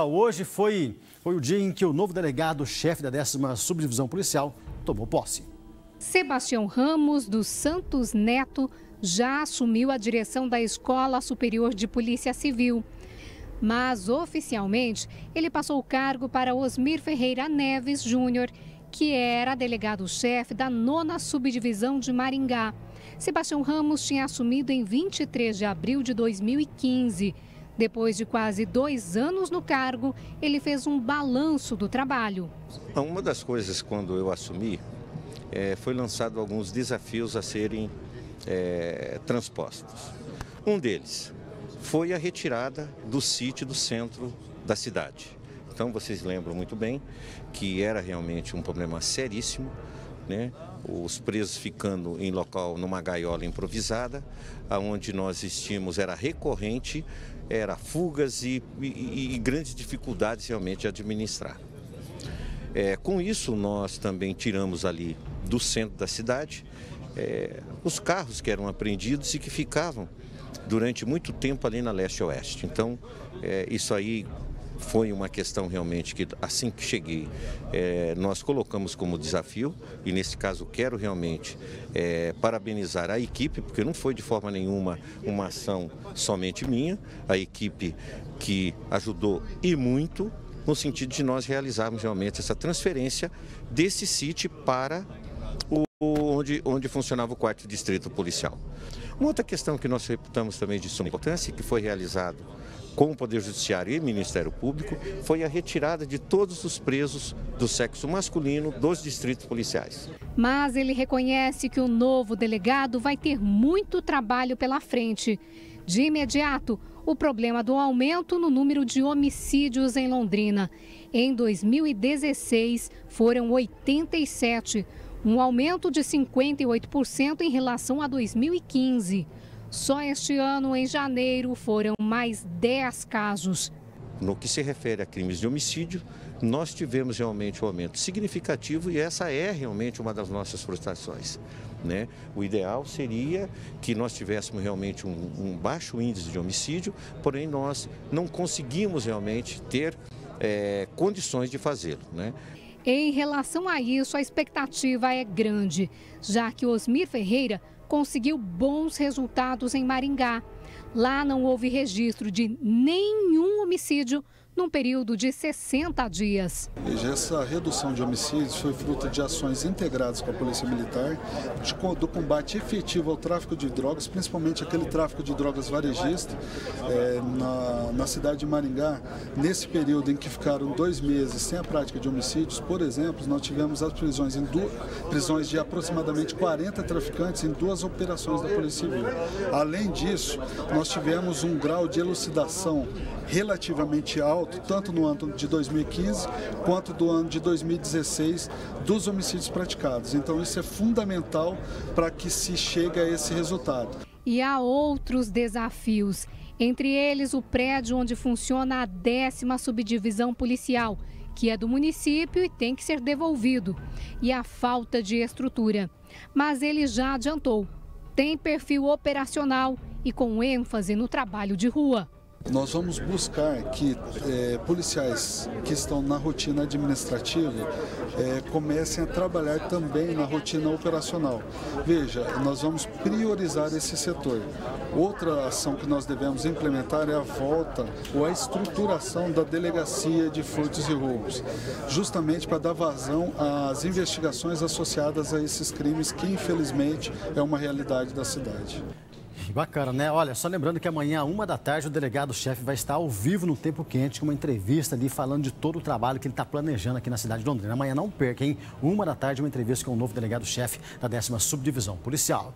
Hoje foi, foi o dia em que o novo delegado-chefe da 10 Subdivisão Policial tomou posse. Sebastião Ramos dos Santos Neto já assumiu a direção da Escola Superior de Polícia Civil. Mas, oficialmente, ele passou o cargo para Osmir Ferreira Neves Júnior, que era delegado-chefe da nona subdivisão de Maringá. Sebastião Ramos tinha assumido em 23 de abril de 2015. Depois de quase dois anos no cargo, ele fez um balanço do trabalho. Uma das coisas, quando eu assumi, é, foi lançado alguns desafios a serem é, transpostos. Um deles foi a retirada do sítio do centro da cidade. Então vocês lembram muito bem que era realmente um problema seríssimo, né? Os presos ficando em local numa gaiola improvisada, aonde nós estimos era recorrente, era fugas e, e, e grandes dificuldades realmente de administrar. É, com isso, nós também tiramos ali do centro da cidade é, os carros que eram apreendidos e que ficavam durante muito tempo ali na leste-oeste. Então, é, isso aí foi uma questão realmente que, assim que cheguei, é, nós colocamos como desafio, e nesse caso quero realmente é, parabenizar a equipe, porque não foi de forma nenhuma uma ação somente minha, a equipe que ajudou e muito no sentido de nós realizarmos realmente essa transferência desse sítio para o, onde, onde funcionava o quarto distrito policial. Uma outra questão que nós reputamos também de suma importância, que foi realizado com o Poder Judiciário e Ministério Público, foi a retirada de todos os presos do sexo masculino dos distritos policiais. Mas ele reconhece que o novo delegado vai ter muito trabalho pela frente. De imediato, o problema do aumento no número de homicídios em Londrina. Em 2016, foram 87, um aumento de 58% em relação a 2015. Só este ano, em janeiro, foram mais 10 casos. No que se refere a crimes de homicídio, nós tivemos realmente um aumento significativo e essa é realmente uma das nossas frustrações. Né? O ideal seria que nós tivéssemos realmente um, um baixo índice de homicídio, porém nós não conseguimos realmente ter é, condições de fazê-lo. Né? Em relação a isso, a expectativa é grande, já que Osmir Ferreira conseguiu bons resultados em Maringá. Lá não houve registro de nenhum homicídio num período de 60 dias. Essa redução de homicídios foi fruto de ações integradas com a Polícia Militar, de, do combate efetivo ao tráfico de drogas, principalmente aquele tráfico de drogas varejista. É, na, na cidade de Maringá, nesse período em que ficaram dois meses sem a prática de homicídios, por exemplo, nós tivemos as prisões, em duas, prisões de aproximadamente 40 traficantes em duas operações da Polícia Civil. Além disso, nós tivemos um grau de elucidação relativamente alto, tanto no ano de 2015 quanto do ano de 2016, dos homicídios praticados. Então, isso é fundamental para que se chegue a esse resultado. E há outros desafios, entre eles o prédio onde funciona a décima subdivisão policial, que é do município e tem que ser devolvido, e a falta de estrutura. Mas ele já adiantou, tem perfil operacional e com ênfase no trabalho de rua. Nós vamos buscar que é, policiais que estão na rotina administrativa é, comecem a trabalhar também na rotina operacional. Veja, nós vamos priorizar esse setor. Outra ação que nós devemos implementar é a volta ou a estruturação da delegacia de furtos e roubos, justamente para dar vazão às investigações associadas a esses crimes que, infelizmente, é uma realidade da cidade. Bacana, né? Olha, só lembrando que amanhã, uma da tarde, o delegado-chefe vai estar ao vivo no Tempo Quente, com uma entrevista ali falando de todo o trabalho que ele está planejando aqui na cidade de Londrina. Amanhã não perca, hein? Uma da tarde, uma entrevista com o novo delegado-chefe da décima subdivisão policial.